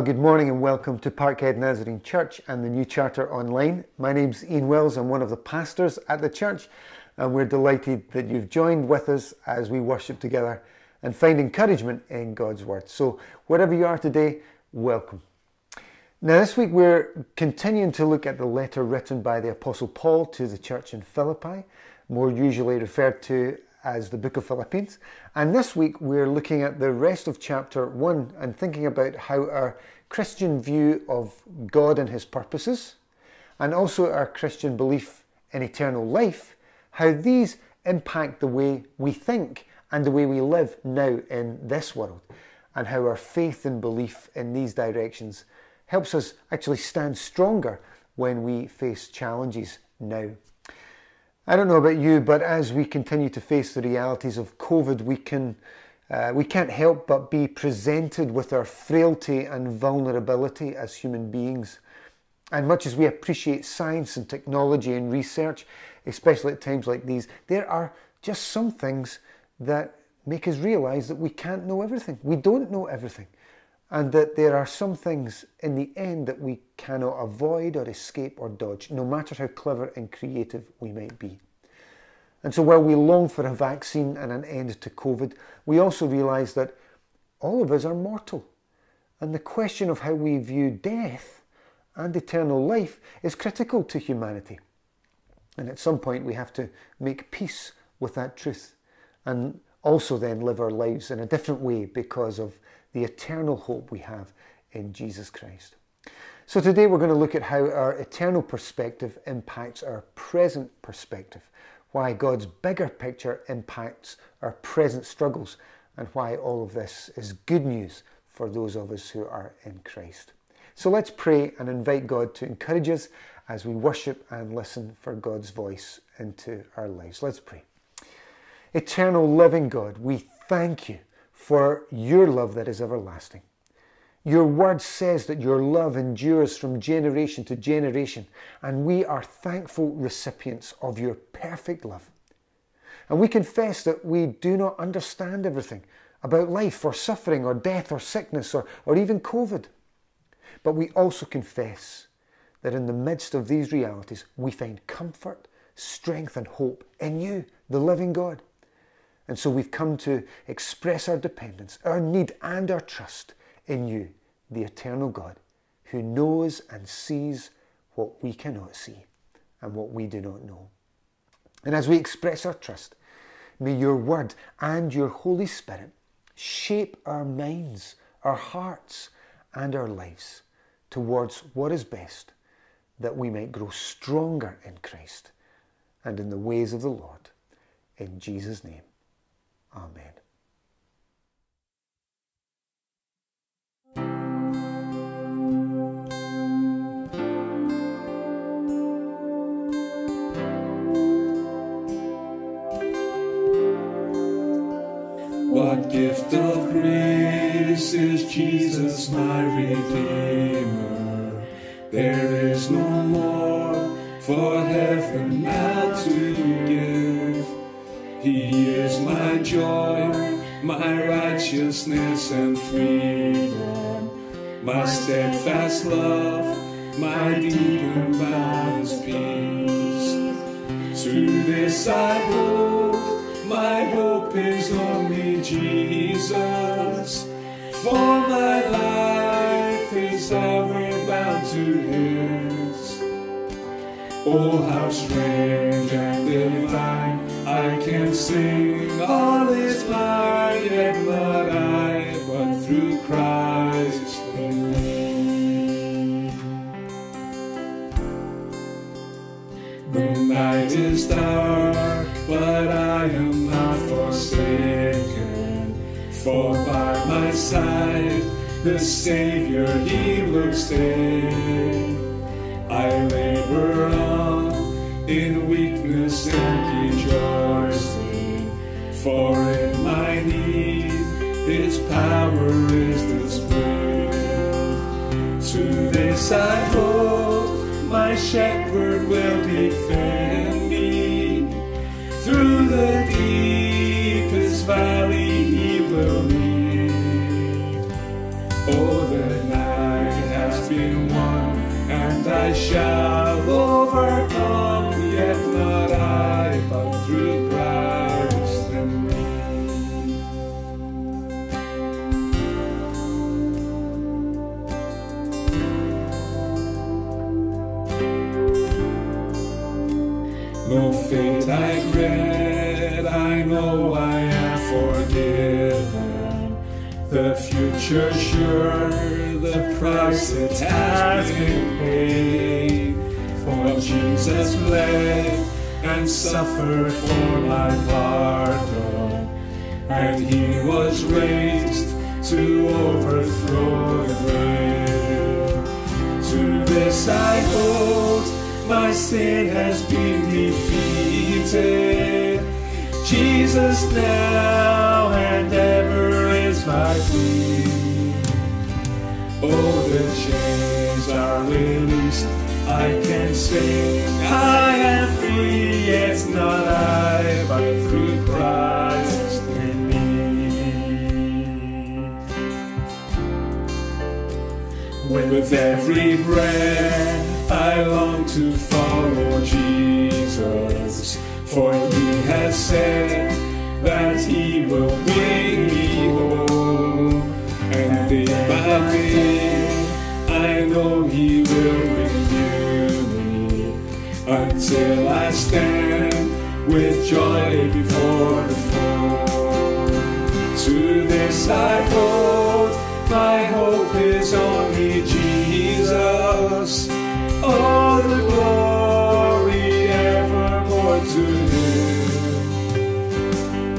Well, good morning and welcome to Parkhead Nazarene Church and the New Charter Online. My name's Ian Wells. I'm one of the pastors at the church, and we're delighted that you've joined with us as we worship together and find encouragement in God's Word. So, wherever you are today, welcome. Now, this week we're continuing to look at the letter written by the Apostle Paul to the church in Philippi, more usually referred to as the book of Philippians. And this week we're looking at the rest of chapter 1 and thinking about how our Christian view of God and his purposes, and also our Christian belief in eternal life, how these impact the way we think and the way we live now in this world, and how our faith and belief in these directions helps us actually stand stronger when we face challenges now. I don't know about you, but as we continue to face the realities of COVID, we can uh, we can't help but be presented with our frailty and vulnerability as human beings. And much as we appreciate science and technology and research, especially at times like these, there are just some things that make us realize that we can't know everything. We don't know everything. And that there are some things in the end that we cannot avoid or escape or dodge, no matter how clever and creative we might be. And so while we long for a vaccine and an end to COVID, we also realise that all of us are mortal. And the question of how we view death and eternal life is critical to humanity. And at some point, we have to make peace with that truth and also then live our lives in a different way because of the eternal hope we have in Jesus Christ. So today we're going to look at how our eternal perspective impacts our present perspective why God's bigger picture impacts our present struggles, and why all of this is good news for those of us who are in Christ. So let's pray and invite God to encourage us as we worship and listen for God's voice into our lives. Let's pray. Eternal living God, we thank you for your love that is everlasting. Your word says that your love endures from generation to generation, and we are thankful recipients of your perfect love. And we confess that we do not understand everything about life or suffering or death or sickness or, or even COVID. But we also confess that in the midst of these realities, we find comfort, strength, and hope in you, the living God. And so we've come to express our dependence, our need, and our trust in you, the eternal God, who knows and sees what we cannot see and what we do not know. And as we express our trust, may your word and your Holy Spirit shape our minds, our hearts, and our lives towards what is best, that we might grow stronger in Christ and in the ways of the Lord. In Jesus' name, Amen. What gift of grace is Jesus my Redeemer? There is no more for heaven now to give. He is my joy, my righteousness and freedom, my steadfast love, my deep and boundless peace. To this I hold, my hope is Jesus. For my life is ever bound to His. Oh, how strange and divine! I can sing all is mine, yet not the Savior, He will stay. I labor on in weakness and rejoicing. For in my need, His power is displayed. To this I hold, my shepherd will defend Jesus now and ever is my plea. Oh, the chains are released. I can say I am free. It's not I, but through Christ in me. With every breath, I long to follow Jesus, for He has said until I stand with joy before the throne. To this I hold, my hope is only Jesus. All the glory evermore to Him.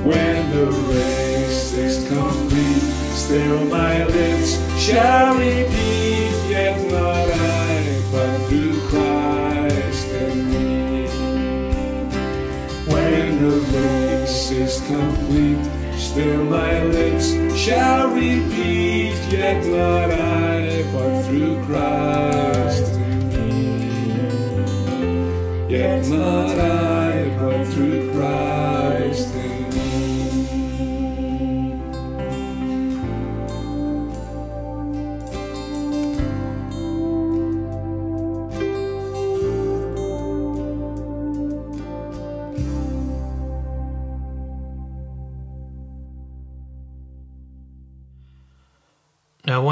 When the race is complete, still my lips shall repeat, still my lips shall repeat, yet not I, but through Christ in me. Yet not I,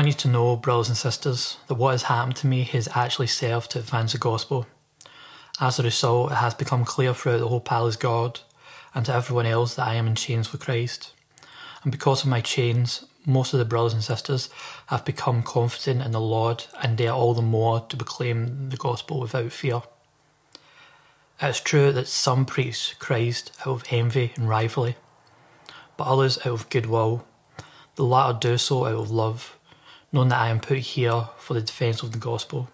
You to know, brothers and sisters, that what has happened to me has actually served to advance the gospel. As a result, it has become clear throughout the whole palace God and to everyone else that I am in chains for Christ. And because of my chains, most of the brothers and sisters have become confident in the Lord and dare all the more to proclaim the gospel without fear. It is true that some preach Christ out of envy and rivalry, but others out of goodwill. The latter do so out of love, knowing that I am put here for the defence of the gospel.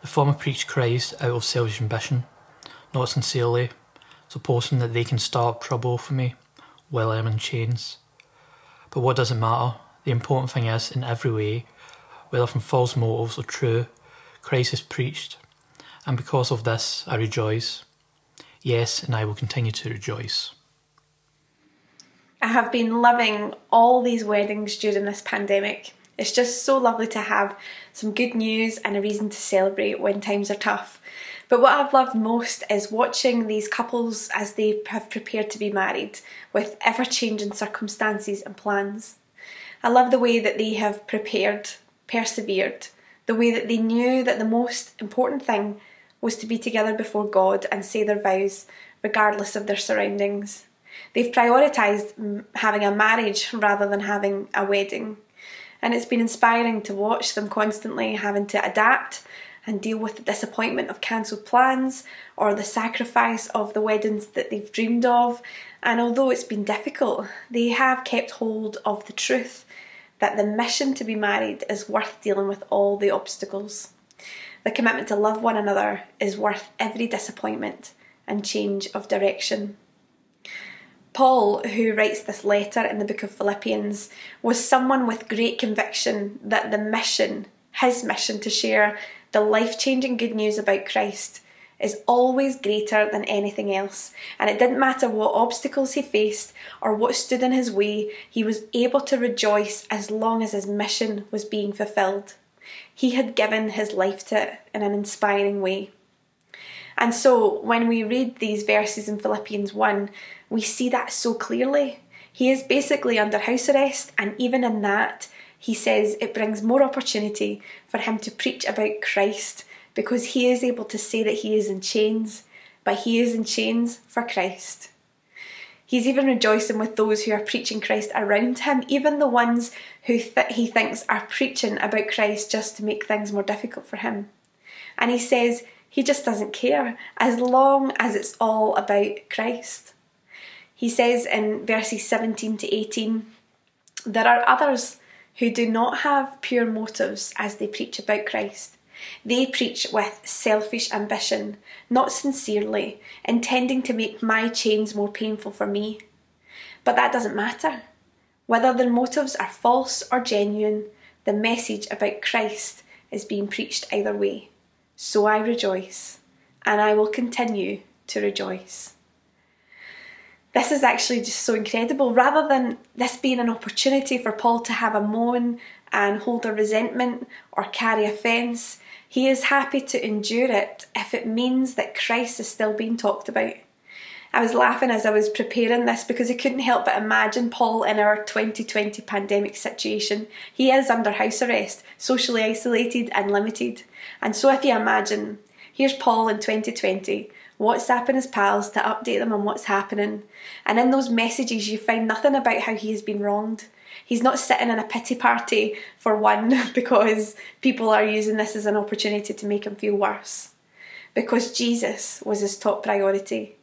The former preach Christ out of selfish ambition, not sincerely, supposing that they can start trouble for me while I am in chains. But what does it matter? The important thing is, in every way, whether from false motives or true, Christ is preached, and because of this I rejoice. Yes, and I will continue to rejoice. I have been loving all these weddings during this pandemic. It's just so lovely to have some good news and a reason to celebrate when times are tough. But what I've loved most is watching these couples as they have prepared to be married with ever changing circumstances and plans. I love the way that they have prepared, persevered, the way that they knew that the most important thing was to be together before God and say their vows regardless of their surroundings. They've prioritised having a marriage rather than having a wedding. And it's been inspiring to watch them constantly having to adapt and deal with the disappointment of cancelled plans or the sacrifice of the weddings that they've dreamed of. And although it's been difficult, they have kept hold of the truth that the mission to be married is worth dealing with all the obstacles. The commitment to love one another is worth every disappointment and change of direction. Paul, who writes this letter in the book of Philippians, was someone with great conviction that the mission, his mission to share the life changing good news about Christ, is always greater than anything else. And it didn't matter what obstacles he faced or what stood in his way, he was able to rejoice as long as his mission was being fulfilled. He had given his life to it in an inspiring way. And so when we read these verses in Philippians 1, we see that so clearly. He is basically under house arrest, and even in that, he says it brings more opportunity for him to preach about Christ because he is able to say that he is in chains, but he is in chains for Christ. He's even rejoicing with those who are preaching Christ around him, even the ones who th- he thinks are preaching about Christ just to make things more difficult for him. And he says he just doesn't care as long as it's all about Christ. He says in verses 17 to 18 there are others who do not have pure motives as they preach about Christ. They preach with selfish ambition, not sincerely, intending to make my chains more painful for me. But that doesn't matter. Whether their motives are false or genuine, the message about Christ is being preached either way. So I rejoice, and I will continue to rejoice. This is actually just so incredible. Rather than this being an opportunity for Paul to have a moan and hold a resentment or carry offence, he is happy to endure it if it means that Christ is still being talked about. I was laughing as I was preparing this because I couldn't help but imagine Paul in our 2020 pandemic situation. He is under house arrest, socially isolated and limited. And so, if you imagine, here's Paul in 2020, WhatsApping his pals to update them on what's happening, and in those messages, you find nothing about how he has been wronged. He's not sitting in a pity party for one because people are using this as an opportunity to make him feel worse. Because Jesus was his top priority.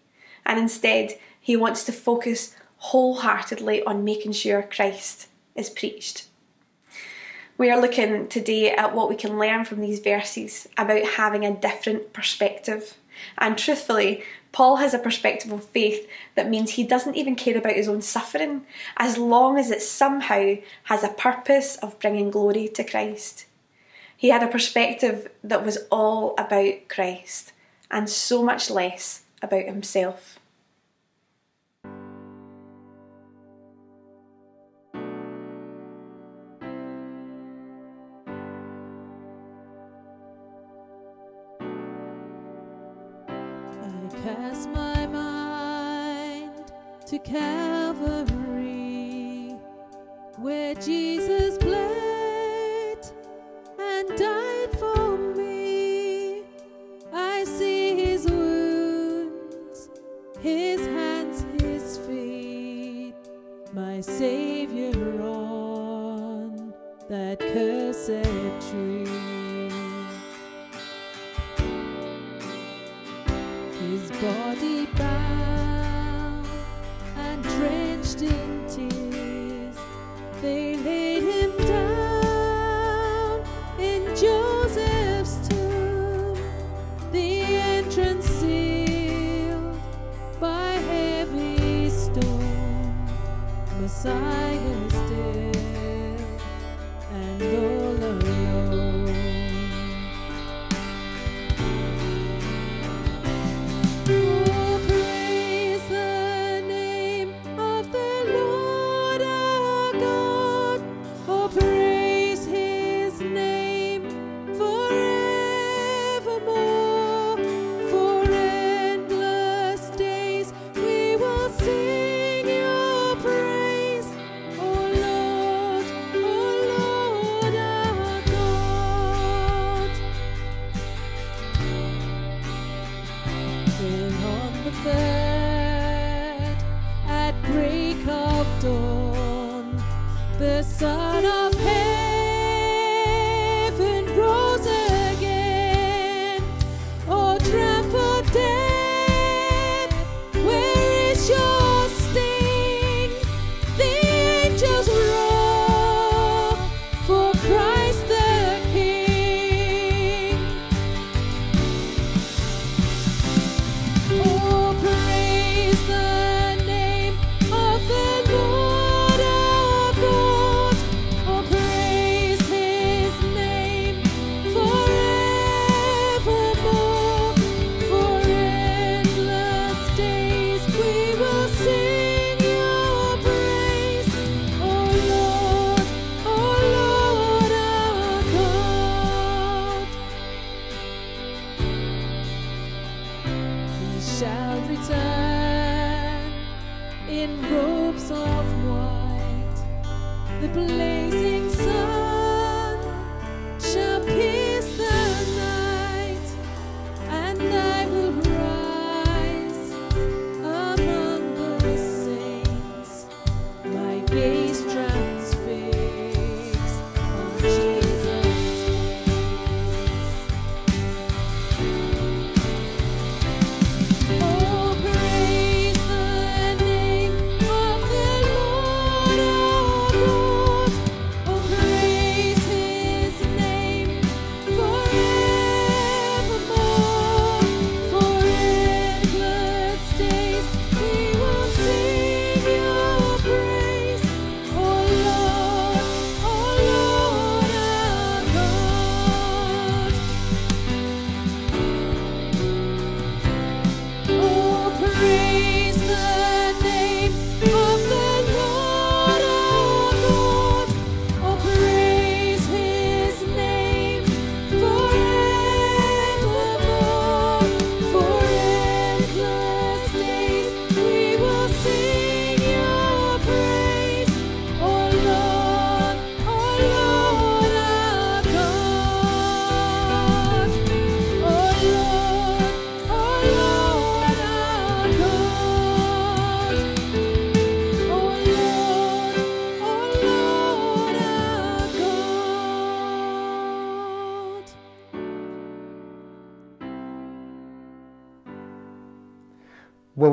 And instead, he wants to focus wholeheartedly on making sure Christ is preached. We are looking today at what we can learn from these verses about having a different perspective. And truthfully, Paul has a perspective of faith that means he doesn't even care about his own suffering as long as it somehow has a purpose of bringing glory to Christ. He had a perspective that was all about Christ and so much less about himself. To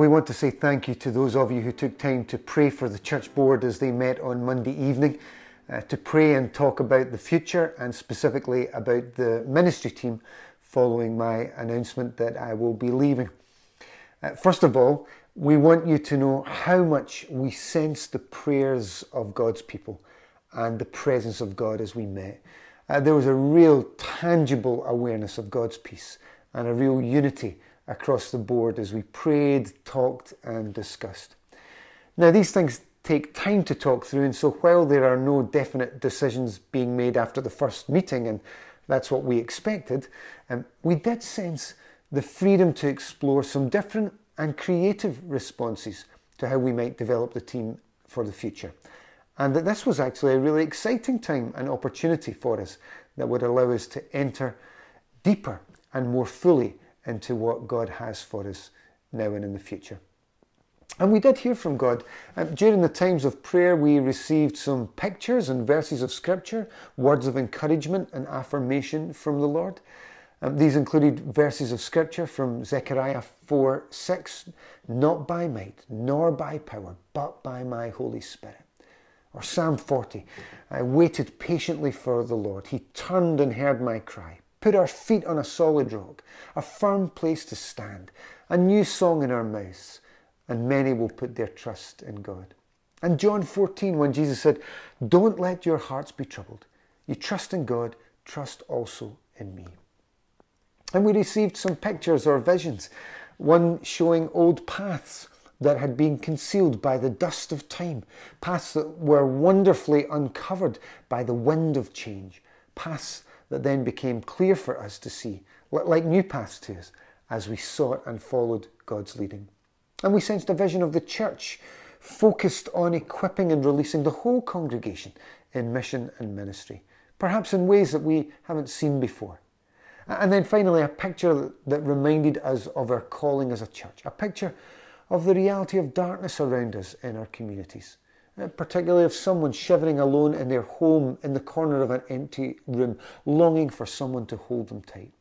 we want to say thank you to those of you who took time to pray for the church board as they met on Monday evening, uh, to pray and talk about the future and specifically about the ministry team following my announcement that I will be leaving. Uh, first of all, we want you to know how much we sense the prayers of God's people and the presence of God as we met. Uh, there was a real tangible awareness of God's peace and a real unity across the board as we prayed, talked, and discussed. Now, these things take time to talk through, and so while there are no definite decisions being made after the first meeting, and that's what we expected, um, we did sense the freedom to explore some different and creative responses to how we might develop the team for the future. And that this was actually a really exciting time and opportunity for us that would allow us to enter deeper and more fully into what God has for us now and in the future. And we did hear from God. Um, during the times of prayer, we received some pictures and verses of Scripture, words of encouragement and affirmation from the Lord. Um, these included verses of Scripture from Zechariah 4 6, not by might, nor by power, but by my Holy Spirit. Or Psalm 40, I waited patiently for the Lord. He turned and heard my cry put our feet on a solid rock, a firm place to stand, a new song in our mouths, and many will put their trust in God. And John 14, when Jesus said, Don't let your hearts be troubled. You trust in God, trust also in me. And we received some pictures or visions, one showing old paths that had been concealed by the dust of time, paths that were wonderfully uncovered by the wind of change, paths that then became clear for us to see, like new paths to us, as we sought and followed God's leading. And we sensed a vision of the church focused on equipping and releasing the whole congregation in mission and ministry, perhaps in ways that we haven't seen before. And then finally, a picture that reminded us of our calling as a church, a picture of the reality of darkness around us in our communities. Uh, particularly of someone shivering alone in their home in the corner of an empty room, longing for someone to hold them tight.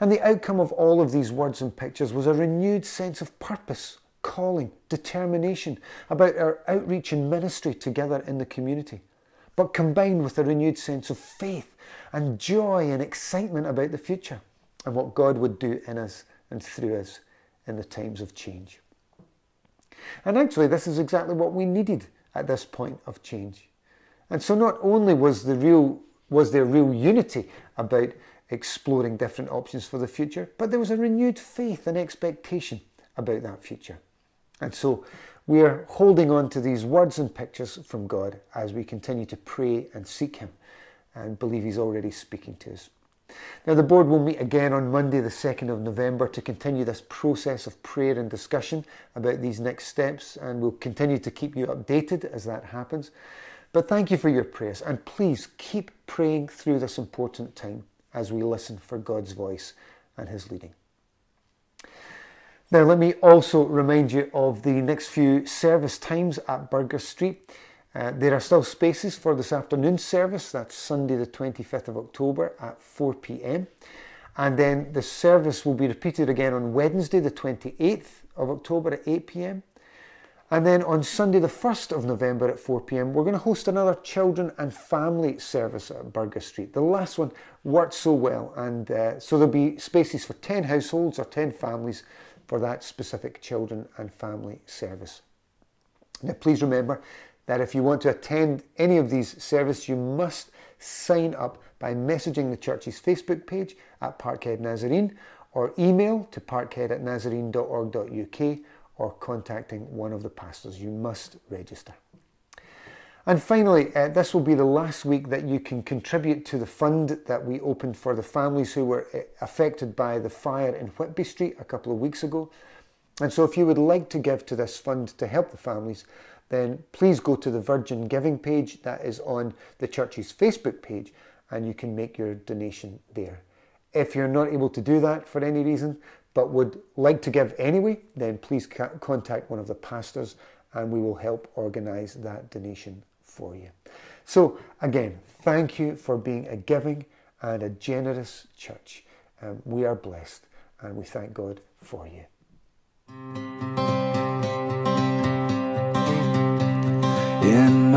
And the outcome of all of these words and pictures was a renewed sense of purpose, calling, determination about our outreach and ministry together in the community, but combined with a renewed sense of faith and joy and excitement about the future and what God would do in us and through us in the times of change. And actually, this is exactly what we needed at this point of change. And so, not only was, the real, was there real unity about exploring different options for the future, but there was a renewed faith and expectation about that future. And so, we're holding on to these words and pictures from God as we continue to pray and seek Him and believe He's already speaking to us. Now, the board will meet again on Monday, the 2nd of November, to continue this process of prayer and discussion about these next steps, and we'll continue to keep you updated as that happens. But thank you for your prayers, and please keep praying through this important time as we listen for God's voice and His leading. Now, let me also remind you of the next few service times at Burgher Street. Uh, there are still spaces for this afternoon service. That's Sunday, the 25th of October at 4 pm. And then the service will be repeated again on Wednesday, the 28th of October at 8 pm. And then on Sunday, the 1st of November at 4 pm, we're going to host another children and family service at Burgher Street. The last one worked so well, and uh, so there'll be spaces for 10 households or 10 families for that specific children and family service. Now, please remember that if you want to attend any of these services, you must sign up by messaging the church's Facebook page at Parkhead Nazarene or email to parkhead at nazarene.org.uk or contacting one of the pastors. You must register. And finally, uh, this will be the last week that you can contribute to the fund that we opened for the families who were uh, affected by the fire in Whitby Street a couple of weeks ago. And so, if you would like to give to this fund to help the families, then please go to the Virgin Giving page that is on the church's Facebook page and you can make your donation there. If you're not able to do that for any reason but would like to give anyway, then please contact one of the pastors and we will help organize that donation for you. So, again, thank you for being a giving and a generous church. Um, we are blessed and we thank God for you.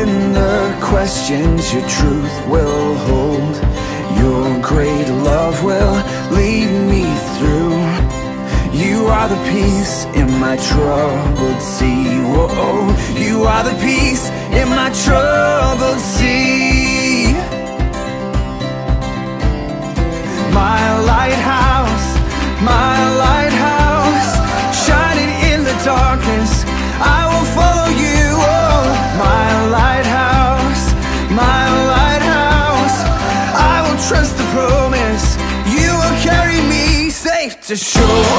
In the questions, your truth will hold. Your great love will lead me through. You are the peace in my troubled sea. Whoa, you are the peace in my troubled sea. To shore.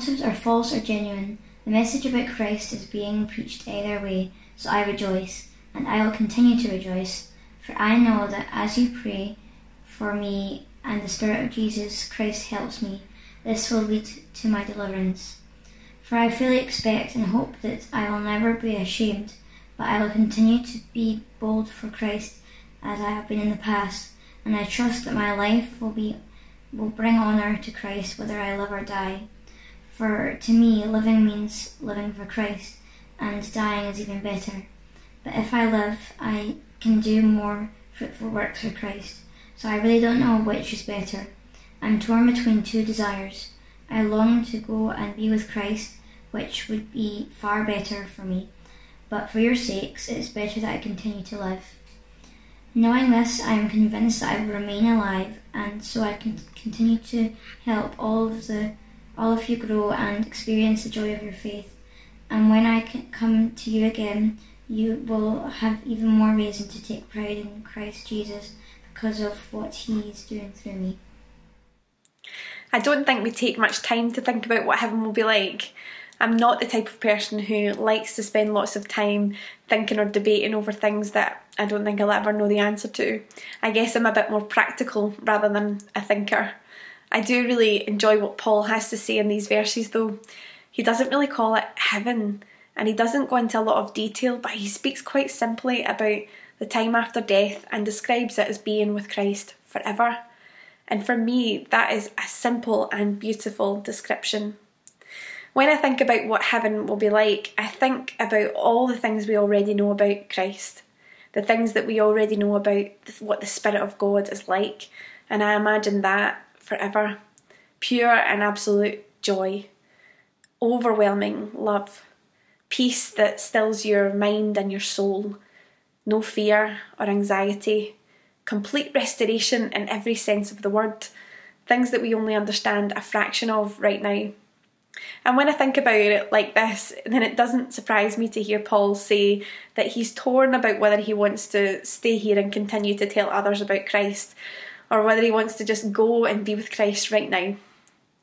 Motives are false or genuine, the message about Christ is being preached either way, so I rejoice, and I will continue to rejoice, for I know that as you pray for me and the Spirit of Jesus Christ helps me, this will lead to my deliverance. For I fully expect and hope that I will never be ashamed, but I will continue to be bold for Christ as I have been in the past, and I trust that my life will be will bring honour to Christ whether I live or die. For to me, living means living for Christ, and dying is even better. But if I live, I can do more fruitful works for Christ. So I really don't know which is better. I'm torn between two desires. I long to go and be with Christ, which would be far better for me. But for your sakes, it is better that I continue to live. Knowing this, I am convinced that I will remain alive, and so I can continue to help all of the all of you grow and experience the joy of your faith. And when I come to you again, you will have even more reason to take pride in Christ Jesus because of what He is doing through me. I don't think we take much time to think about what heaven will be like. I'm not the type of person who likes to spend lots of time thinking or debating over things that I don't think I'll ever know the answer to. I guess I'm a bit more practical rather than a thinker. I do really enjoy what Paul has to say in these verses though. He doesn't really call it heaven and he doesn't go into a lot of detail, but he speaks quite simply about the time after death and describes it as being with Christ forever. And for me, that is a simple and beautiful description. When I think about what heaven will be like, I think about all the things we already know about Christ, the things that we already know about what the Spirit of God is like, and I imagine that forever. Pure and absolute joy, overwhelming love, peace that stills your mind and your soul, no fear or anxiety, complete restoration in every sense of the word, things that we only understand a fraction of right now. And when I think about it like this, then it doesn't surprise me to hear Paul say that he's torn about whether he wants to stay here and continue to tell others about Christ, or whether he wants to just go and be with Christ right now.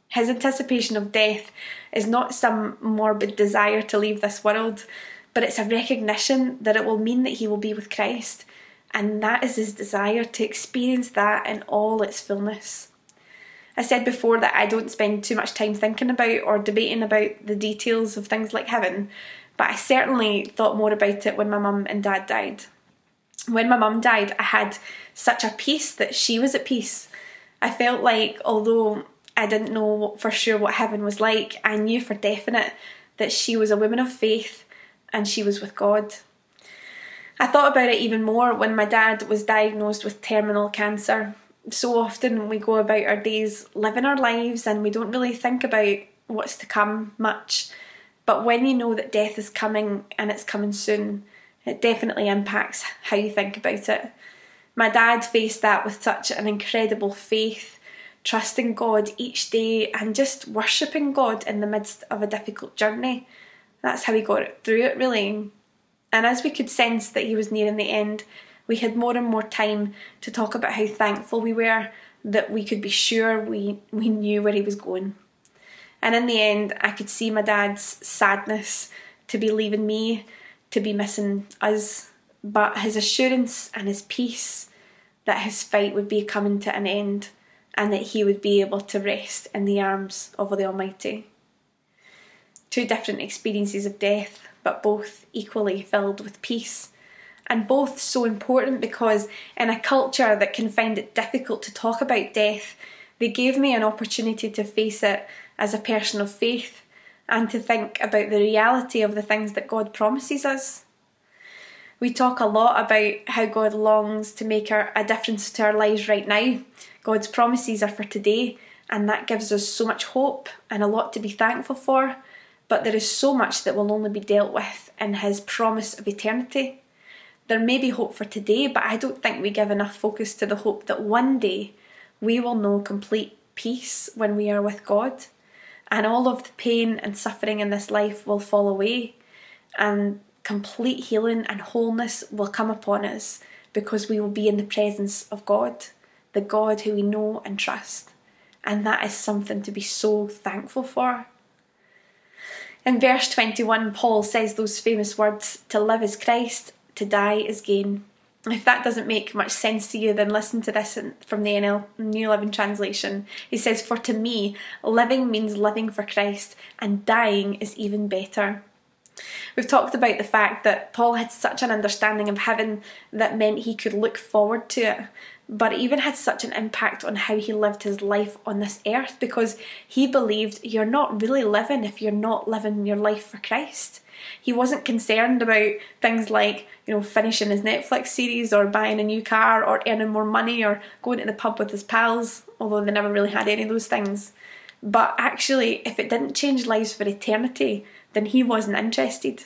His anticipation of death is not some morbid desire to leave this world, but it's a recognition that it will mean that he will be with Christ, and that is his desire to experience that in all its fullness. I said before that I don't spend too much time thinking about or debating about the details of things like heaven, but I certainly thought more about it when my mum and dad died. When my mum died, I had such a peace that she was at peace. I felt like, although I didn't know for sure what heaven was like, I knew for definite that she was a woman of faith and she was with God. I thought about it even more when my dad was diagnosed with terminal cancer so often we go about our days living our lives and we don't really think about what's to come much. But when you know that death is coming and it's coming soon, it definitely impacts how you think about it. My dad faced that with such an incredible faith, trusting God each day and just worshipping God in the midst of a difficult journey. That's how he got through it, really. And as we could sense that he was nearing the end, we had more and more time to talk about how thankful we were that we could be sure we, we knew where he was going. And in the end, I could see my dad's sadness to be leaving me, to be missing us, but his assurance and his peace that his fight would be coming to an end and that he would be able to rest in the arms of the Almighty. Two different experiences of death, but both equally filled with peace and both so important because in a culture that can find it difficult to talk about death, they gave me an opportunity to face it as a person of faith and to think about the reality of the things that God promises us. We talk a lot about how God longs to make our, a difference to our lives right now. God's promises are for today, and that gives us so much hope and a lot to be thankful for. But there is so much that will only be dealt with in His promise of eternity there may be hope for today, but I don't think we give enough focus to the hope that one day we will know complete peace when we are with God, and all of the pain and suffering in this life will fall away, and complete healing and wholeness will come upon us because we will be in the presence of God, the God who we know and trust. And that is something to be so thankful for. In verse 21, Paul says those famous words to live is Christ to die is gain. If that doesn't make much sense to you, then listen to this from the NL New Living Translation. He says, For to me, living means living for Christ, and dying is even better. We've talked about the fact that Paul had such an understanding of heaven that meant he could look forward to it, but it even had such an impact on how he lived his life on this earth because he believed you're not really living if you're not living your life for Christ. He wasn't concerned about things like, you know, finishing his Netflix series or buying a new car or earning more money or going to the pub with his pals, although they never really had any of those things. But actually, if it didn't change lives for eternity, then he wasn't interested.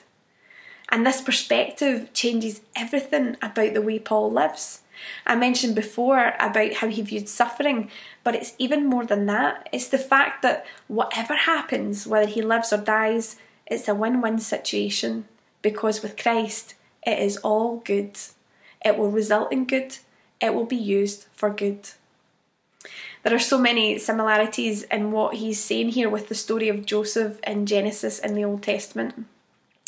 And this perspective changes everything about the way Paul lives. I mentioned before about how he viewed suffering, but it's even more than that. It's the fact that whatever happens, whether he lives or dies, it's a win win situation because with Christ, it is all good. It will result in good, it will be used for good. There are so many similarities in what he's saying here with the story of Joseph in Genesis in the Old Testament.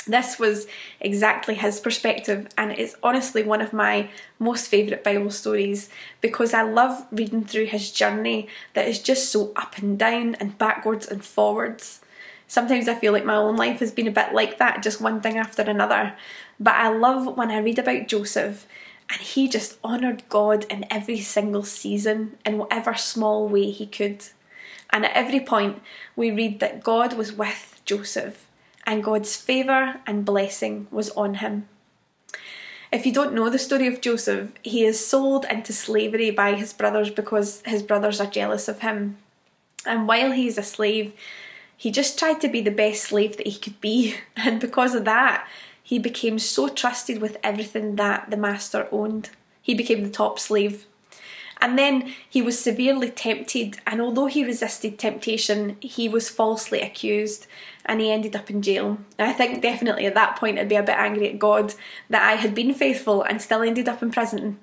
This was exactly his perspective, and it's honestly one of my most favourite Bible stories because I love reading through his journey that is just so up and down and backwards and forwards. Sometimes I feel like my own life has been a bit like that, just one thing after another. But I love when I read about Joseph and he just honoured God in every single season in whatever small way he could. And at every point, we read that God was with Joseph and God's favour and blessing was on him. If you don't know the story of Joseph, he is sold into slavery by his brothers because his brothers are jealous of him. And while he's a slave, he just tried to be the best slave that he could be. And because of that, he became so trusted with everything that the master owned. He became the top slave. And then he was severely tempted, and although he resisted temptation, he was falsely accused and he ended up in jail. And I think definitely at that point I'd be a bit angry at God that I had been faithful and still ended up in prison.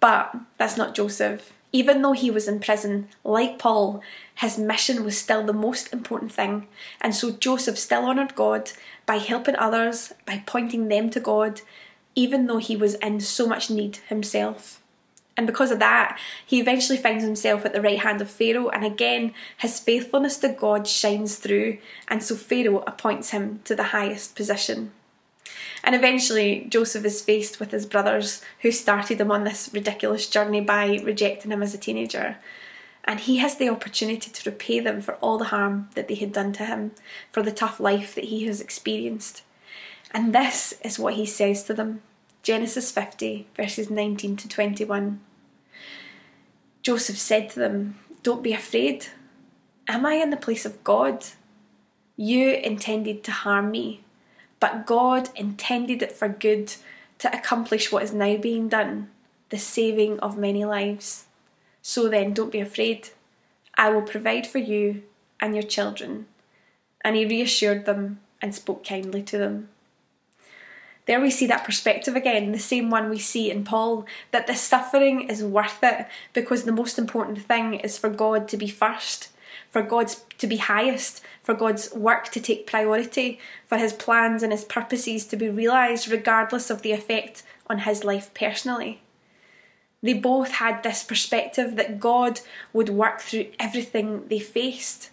But that's not Joseph. Even though he was in prison, like Paul, his mission was still the most important thing. And so Joseph still honoured God by helping others, by pointing them to God, even though he was in so much need himself. And because of that, he eventually finds himself at the right hand of Pharaoh, and again, his faithfulness to God shines through, and so Pharaoh appoints him to the highest position. And eventually, Joseph is faced with his brothers who started him on this ridiculous journey by rejecting him as a teenager. And he has the opportunity to repay them for all the harm that they had done to him, for the tough life that he has experienced. And this is what he says to them Genesis 50, verses 19 to 21. Joseph said to them, Don't be afraid. Am I in the place of God? You intended to harm me, but God intended it for good to accomplish what is now being done the saving of many lives. So then, don't be afraid. I will provide for you and your children. And he reassured them and spoke kindly to them. There we see that perspective again, the same one we see in Paul, that the suffering is worth it because the most important thing is for God to be first, for God to be highest, for God's work to take priority, for his plans and his purposes to be realised regardless of the effect on his life personally. They both had this perspective that God would work through everything they faced.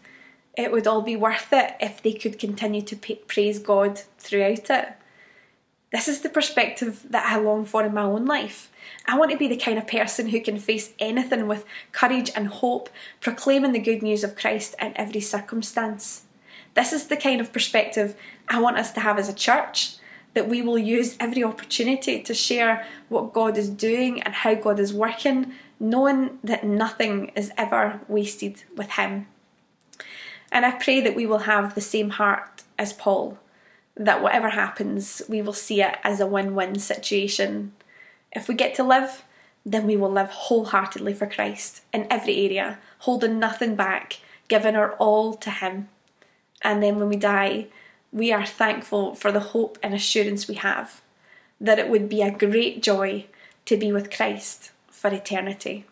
It would all be worth it if they could continue to praise God throughout it. This is the perspective that I long for in my own life. I want to be the kind of person who can face anything with courage and hope, proclaiming the good news of Christ in every circumstance. This is the kind of perspective I want us to have as a church that we will use every opportunity to share what God is doing and how God is working, knowing that nothing is ever wasted with Him. And I pray that we will have the same heart as Paul, that whatever happens, we will see it as a win win situation. If we get to live, then we will live wholeheartedly for Christ in every area, holding nothing back, giving our all to Him. And then when we die, we are thankful for the hope and assurance we have that it would be a great joy to be with Christ for eternity.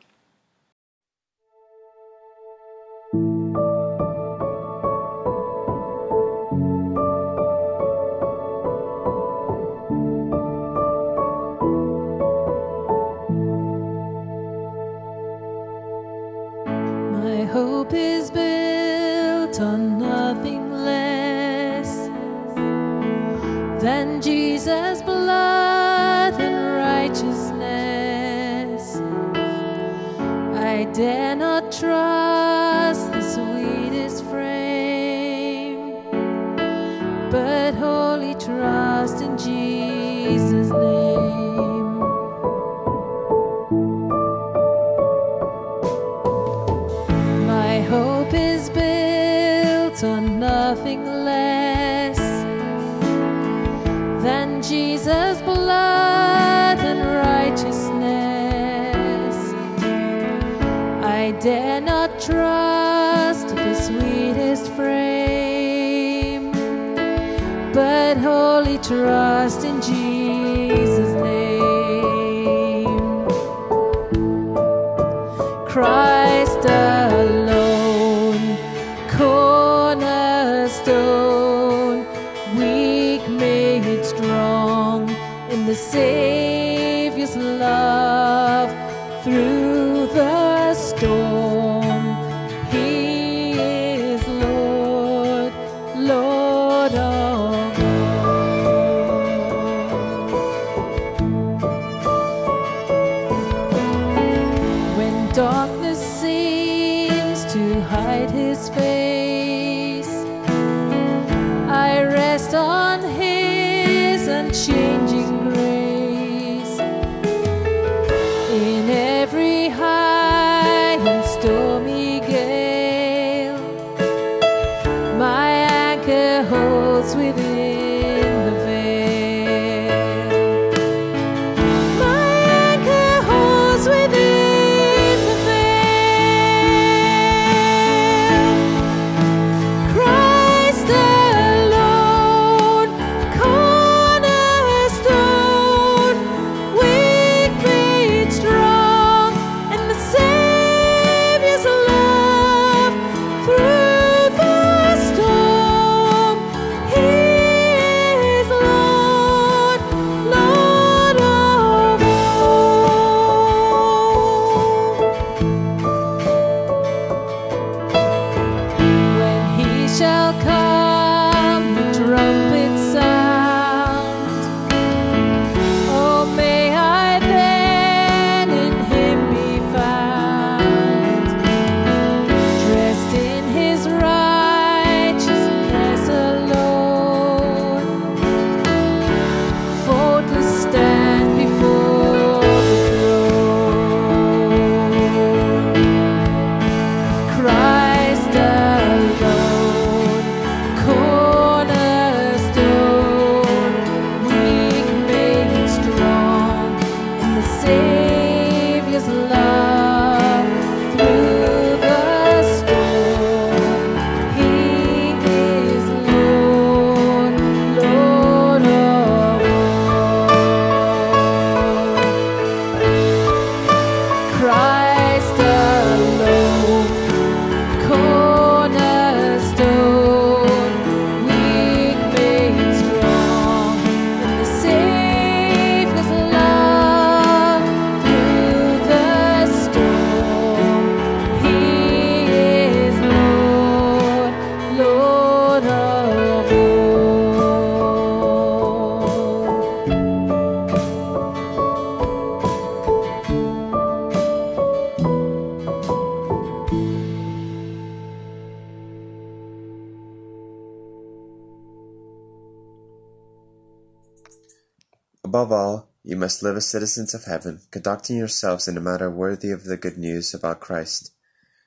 Must live as citizens of heaven, conducting yourselves in a manner worthy of the good news about Christ.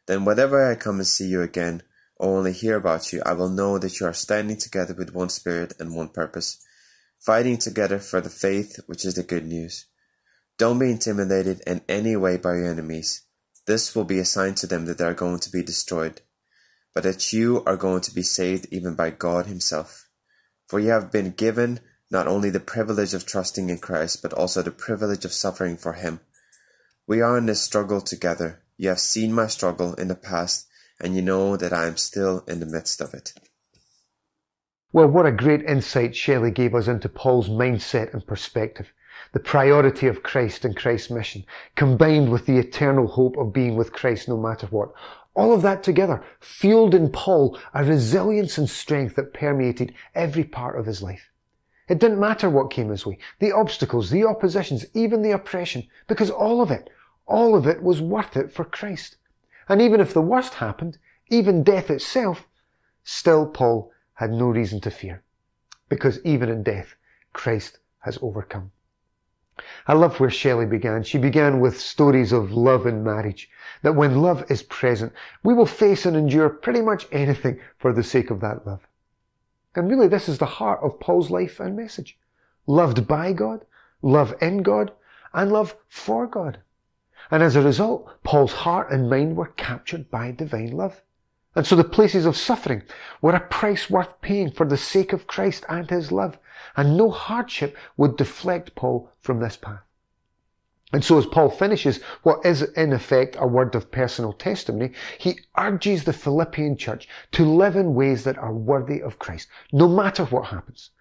Then, whenever I come and see you again, or only hear about you, I will know that you are standing together with one spirit and one purpose, fighting together for the faith which is the good news. Don't be intimidated in any way by your enemies. This will be a sign to them that they are going to be destroyed, but that you are going to be saved even by God Himself. For you have been given not only the privilege of trusting in Christ, but also the privilege of suffering for Him. We are in this struggle together. You have seen my struggle in the past, and you know that I am still in the midst of it. Well, what a great insight Shelley gave us into Paul's mindset and perspective. The priority of Christ and Christ's mission, combined with the eternal hope of being with Christ no matter what. All of that together fueled in Paul a resilience and strength that permeated every part of his life. It didn't matter what came his way, the obstacles, the oppositions, even the oppression, because all of it, all of it was worth it for Christ. And even if the worst happened, even death itself, still Paul had no reason to fear. Because even in death, Christ has overcome. I love where Shelley began. She began with stories of love and marriage. That when love is present, we will face and endure pretty much anything for the sake of that love. And really, this is the heart of Paul's life and message. Loved by God, love in God, and love for God. And as a result, Paul's heart and mind were captured by divine love. And so the places of suffering were a price worth paying for the sake of Christ and his love. And no hardship would deflect Paul from this path. And so as Paul finishes what is in effect a word of personal testimony, he urges the Philippian church to live in ways that are worthy of Christ, no matter what happens.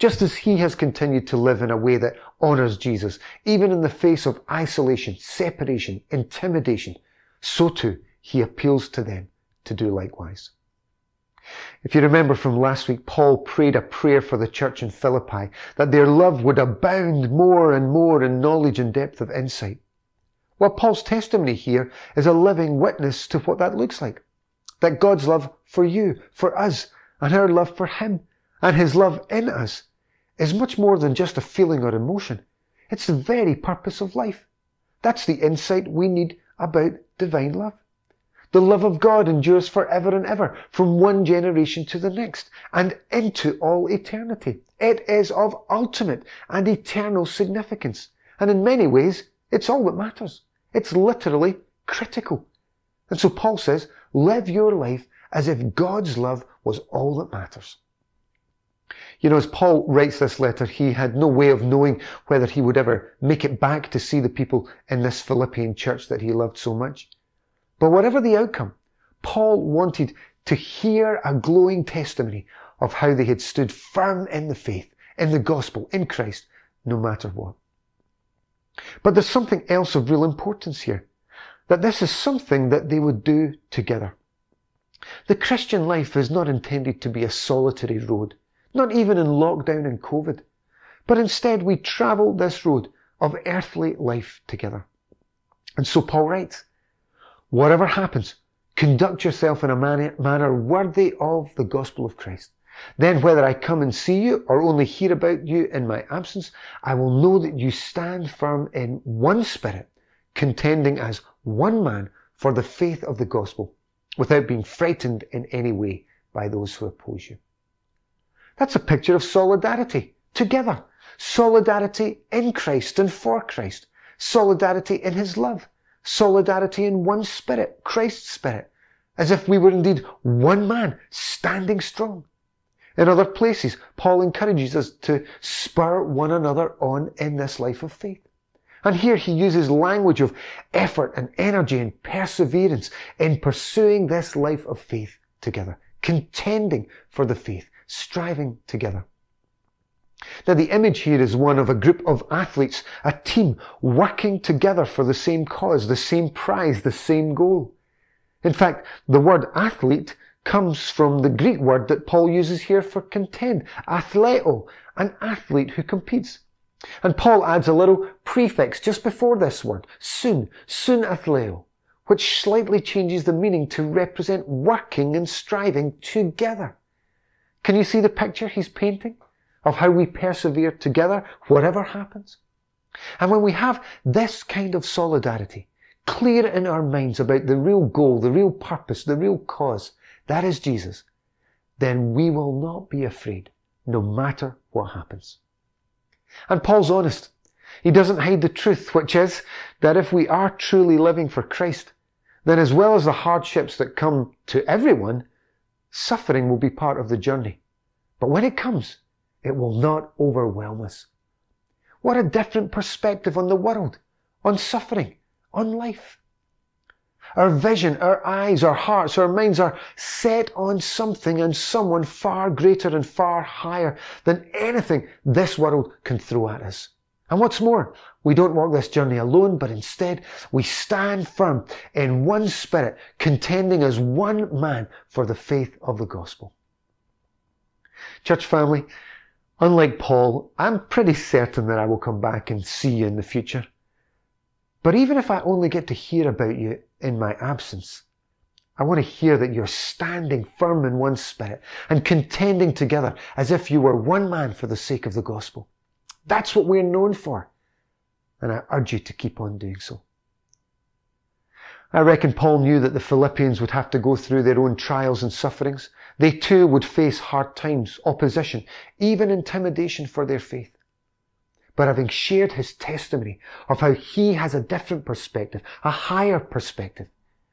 just as he has continued to live in a way that honours Jesus, even in the face of isolation, separation, intimidation, so too he appeals to them to do likewise. If you remember from last week, Paul prayed a prayer for the church in Philippi that their love would abound more and more in knowledge and depth of insight. Well, Paul's testimony here is a living witness to what that looks like. That God's love for you, for us, and our love for Him, and His love in us is much more than just a feeling or emotion. It's the very purpose of life. That's the insight we need about divine love. The love of God endures forever and ever, from one generation to the next, and into all eternity. It is of ultimate and eternal significance. And in many ways, it's all that matters. It's literally critical. And so Paul says, live your life as if God's love was all that matters. You know, as Paul writes this letter, he had no way of knowing whether he would ever make it back to see the people in this Philippian church that he loved so much. But whatever the outcome, Paul wanted to hear a glowing testimony of how they had stood firm in the faith, in the gospel, in Christ, no matter what. But there's something else of real importance here. That this is something that they would do together. The Christian life is not intended to be a solitary road, not even in lockdown and COVID, but instead we travel this road of earthly life together. And so Paul writes, whatever happens, conduct yourself in a manner worthy of the gospel of Christ. Then whether I come and see you or only hear about you in my absence, I will know that you stand firm in one spirit, contending as one man for the faith of the gospel, without being frightened in any way by those who oppose you. That's a picture of solidarity together. Solidarity in Christ and for Christ. Solidarity in His love. Solidarity in one spirit, Christ's spirit. As if we were indeed one man standing strong. In other places, Paul encourages us to spur one another on in this life of faith. And here he uses language of effort and energy and perseverance in pursuing this life of faith together, contending for the faith, striving together. Now the image here is one of a group of athletes, a team working together for the same cause, the same prize, the same goal. In fact, the word athlete comes from the Greek word that Paul uses here for contend, athleto, an athlete who competes. And Paul adds a little prefix just before this word, soon, soon athleo, which slightly changes the meaning to represent working and striving together. Can you see the picture he's painting of how we persevere together, whatever happens? And when we have this kind of solidarity, clear in our minds about the real goal, the real purpose, the real cause, that is Jesus, then we will not be afraid no matter what happens. And Paul's honest. He doesn't hide the truth, which is that if we are truly living for Christ, then as well as the hardships that come to everyone, suffering will be part of the journey. But when it comes, it will not overwhelm us. What a different perspective on the world, on suffering, on life. Our vision, our eyes, our hearts, our minds are set on something and someone far greater and far higher than anything this world can throw at us. And what's more, we don't walk this journey alone, but instead we stand firm in one spirit, contending as one man for the faith of the gospel. Church family, unlike Paul, I'm pretty certain that I will come back and see you in the future. But even if I only get to hear about you in my absence, I want to hear that you're standing firm in one spirit and contending together as if you were one man for the sake of the gospel. That's what we're known for. And I urge you to keep on doing so. I reckon Paul knew that the Philippians would have to go through their own trials and sufferings. They too would face hard times, opposition, even intimidation for their faith but having shared his testimony of how he has a different perspective, a higher perspective,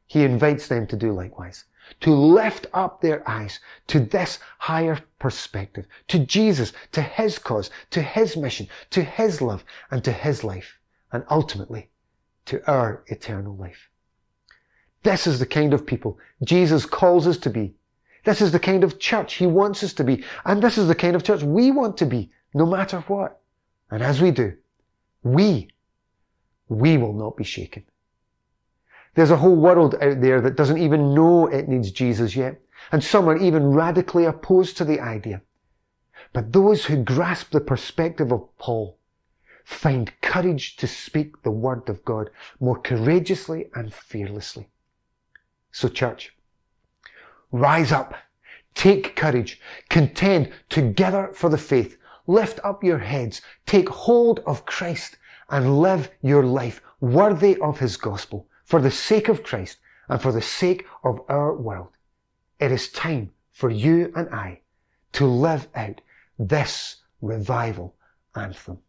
he invites them to do likewise, to lift up their eyes to this higher perspective, to Jesus, to his cause, to his mission, to his love, and to his life, and ultimately to our eternal life. This is the kind of people Jesus calls us to be. This is the kind of church he wants us to be. And this is the kind of church we want to be no matter what. And as we do, we, we will not be shaken. There's a whole world out there that doesn't even know it needs Jesus yet. And some are even radically opposed to the idea. But those who grasp the perspective of Paul find courage to speak the word of God more courageously and fearlessly. So church, rise up, take courage, contend together for the faith, lift up your heads, take hold of Christ and live your life worthy of his gospel for the sake of Christ and for the sake of our world. It is time for you and I to live out this revival anthem.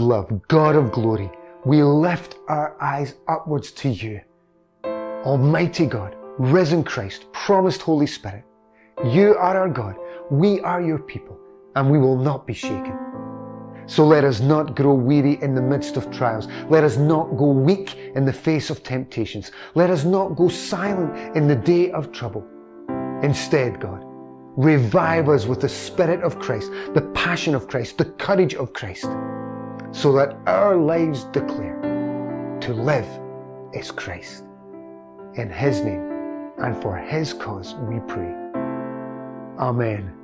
Love, God of glory, we lift our eyes upwards to you. Almighty God, risen Christ, promised Holy Spirit, you are our God, we are your people, and we will not be shaken. So let us not grow weary in the midst of trials. Let us not go weak in the face of temptations. Let us not go silent in the day of trouble. Instead, God, revive us with the Spirit of Christ, the passion of Christ, the courage of Christ, so that our lives declare to live is Christ. In His name and for His cause we pray. Amen